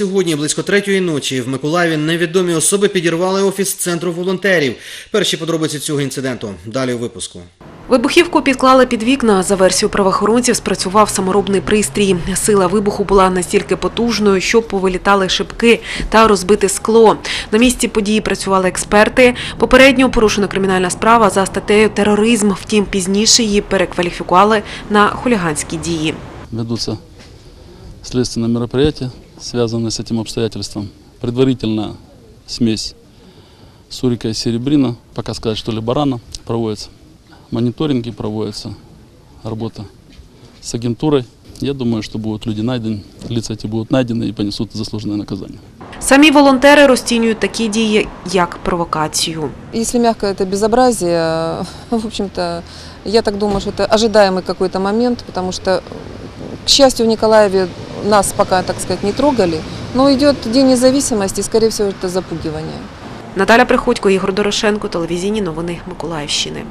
сьогодні, близько третьої ночі, в Миколаєві невідомі особи підірвали офіс центру волонтерів. Перші подробиці цього інциденту. Далі у випуску. Вибухівку підклали під вікна. За версією правоохоронців, спрацював саморобний пристрій. Сила вибуху була настільки потужною, що повилітали шибки та розбите скло. На місці події працювали експерти. Попередньо порушена кримінальна справа за статтею тероризм. Втім, пізніше її перекваліфікували на хуліганські дії. ведутся следственные мероприятия, связанные с этим обстоятельством. Предварительно смесь сурика и серебрина, пока сказать, что ли, барана проводится. Мониторинги проводятся, работа с агентурой. Я думаю, что будут люди найдены, лица эти будут найдены и понесут заслуженное наказание. Самі волонтери розцінюють такі дії як провокацію. Если мягко это безобразие, в общем-то, я так думаю, что это ожидаемый какой-то момент, потому что, к счастью, в Николаеве нас пока, так сказать, не трогали, но идет День независимости, и, скорее всего, это запугивание. Наталя Приходько, Ігор Дорошенко, телевізійні новини Миколаївщини.